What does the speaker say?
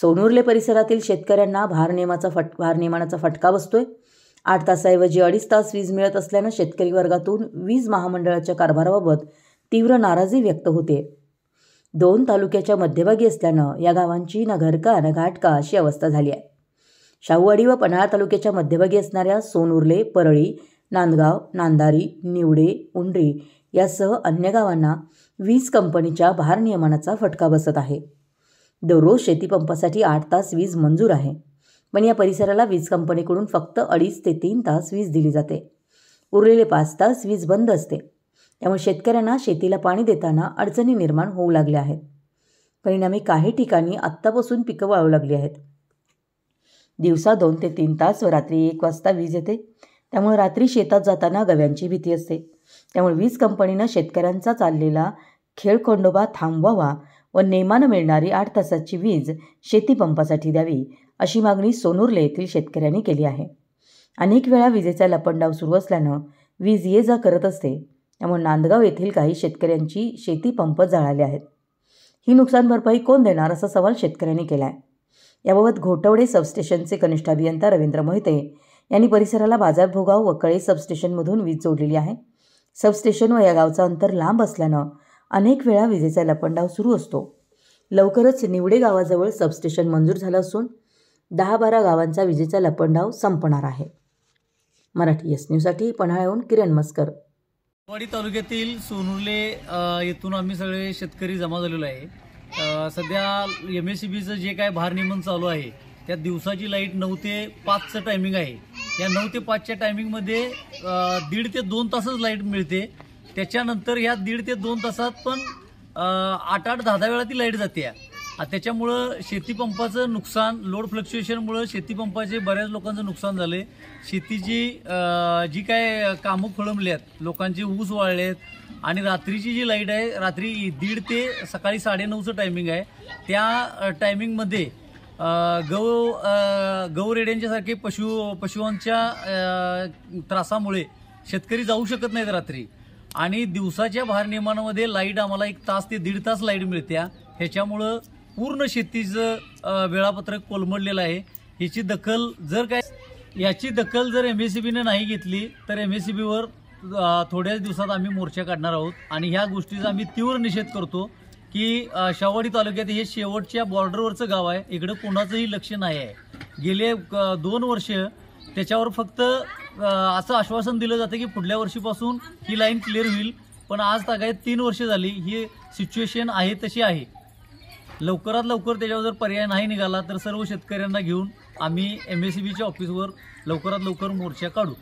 सोनुर्ले परिसरातील शेतकऱ्यांना भारनियमाचा फट भारनियमानाचा फटका बसतोय. आठ तासाऐवजी अडीच तास वीज मिळत असल्यानं शेतकरी वर्गातून वीज महामंडळाच्या कारभाराबाबत तीव्र नाराजी व्यक्त होते. दोन तालुक्याच्या मध्यभागी असल्यानं या गावांची न घरका न घाटका अशी अवस्था झाली आहे. शाहूवाडी व पन्हाळा तालुक्याच्या मध्यभागी असणाऱ्या सोनुर्ले परळी नांदगाव नांदारी निवडे उंडरी यासह अन्य गावांना वीज कंपनीच्या भारनियमनाचा फटका बसत आहे. दररोज शेतीपंपासाठी आठ तास वीज मंजूर आहे. पण या परिसराला वीज कंपनीकडून फक्त अडीच ते तीन तास वीज दिली जाते. उरलेले पाच तास वीज बंद असते. त्यामुळे शेतकऱ्यांना शेतीला पाणी देताना अडचणी निर्माण होऊ लागल्या आहेत. परिणामी काही ठिकाणी आत्तापासून पिकं वाळू लागली आहेत. दिवसा दोन ते तीन तास व रात्री एक वाजता वीज येते. त्यामुळे रात्री शेतात जाताना गव्यांची भीती असते. त्यामुळे वीज कंपनीनं शेतकऱ्यांचा चाललेला खेळखंडोबा थांबवावा व नेमानं मिळणारी आठ तासाची वीज शेतीपंपासाठी द्यावी अशी मागणी सोनुर्ले येथील शेतकऱ्यांनी केली आहे. अनेक वेळा विजेचा लपंडाव सुरू असल्यानं वीज ये जा करत असते त्यामुळे नांदगाव येथील काही शेतकऱ्यांची शेतीपंप जळाले आहेत. ही नुकसान भरपाई कोण देणार असा सवाल शेतकऱ्यांनी केला आहे याबाबत घोटवडे सबस्टेशनचे कनिष्ठ अभियंता रवींद्र मोहिते यांनी परिसराला बाजारभोगाव व कळे सबस्टेशनमधून वीज जोडलेली आहे. सबस्टेशन व या गावचं अंतर लांब असल्यानं अनेक वेळा विजेचा लपंडाव सुरू असतो. लवकरच निवडे गावाजवळ सबस्टेशन मंजूर झालं असून दहा बारा गावांचा विजेचा लपंडाव संपणार आहे. मराठी एस न्यूजसाठी पन्हाळ्याहून किरण मस्कर. वाडी तालुक्यातील सोनुर्ले येथून आम्ही सगळे शेतकरी जमा झालेलो आहे. सध्या एम एस सी बीचं जे काय भारनियमन चालू आहे त्या दिवसाची लाइट नऊ ते पाचचं टायमिंग आहे. या नऊ ते पाचच्या टायमिंगमध्ये दीड ते दोन तासच लाइट मिळते. त्याच्यानंतर ह्या दीड ते दोन तासात पण आठ आठ दहा दहा वेळा ती लाइट जाते. त्याच्यामुळं शेतीपंपाचं नुकसान लोड फ्लक्च्युएशनमुळं शेतीपंपाचे बऱ्याच लोकांचं नुकसान झालं आहे शेतीची जी काय कामं खोळंबली आहेत लोकांचे ऊस वाळलेत आणि रात्रीची जी लाइट आहे रात्री दीड ते सकाळी साडेनऊचं टायमिंग आहे. त्या टायमिंगमध्ये अं, गौ रेड्यांच्यासारखे पशु पशुंच्या त्रासामुळे शेतकरी जाऊ शकत नाहीत रात्री. आणि दिवसाच्या भारनियमनामध्ये लाइट आम्हाला एक तास ते दीड तास लाइट मिळत्या. ह्याच्यामुळं पूर्ण शेतीचं वेळापत्रक कोलमडलेलं आहे. ह्याची दखल जर काय याची दखल जर एम एस सी बीने नाही घेतली तर एम एस सी बीवर थोड्याच दिवसात आम्ही मोर्चा काढणार आहोत. आणि ह्या गोष्टीचा आम्ही तीव्र निषेध करतो की शावाडी तालुक्यात हे शेवटच्या बॉर्डरवरचं गाव आहे. इकडं कोणाचंही लक्ष नाही आहे. गेले दोन वर्ष त्याच्यावर फक्त असं आश्वासन दिलं जातं की पुढल्या वर्षीपासून ही लाईन क्लिअर होईल. पण आज तागायत तीन वर्ष झाली ही सिच्युएशन आहे तशी आहे. लवकरात लवकर त्याच्यावर जर पर्याय नाही निघाला तर सर्व शेतकऱ्यांना घेऊन आम्ही एम एस सी बीच्या ऑफिसवर लवकरात लवकर मोर्चा काढू.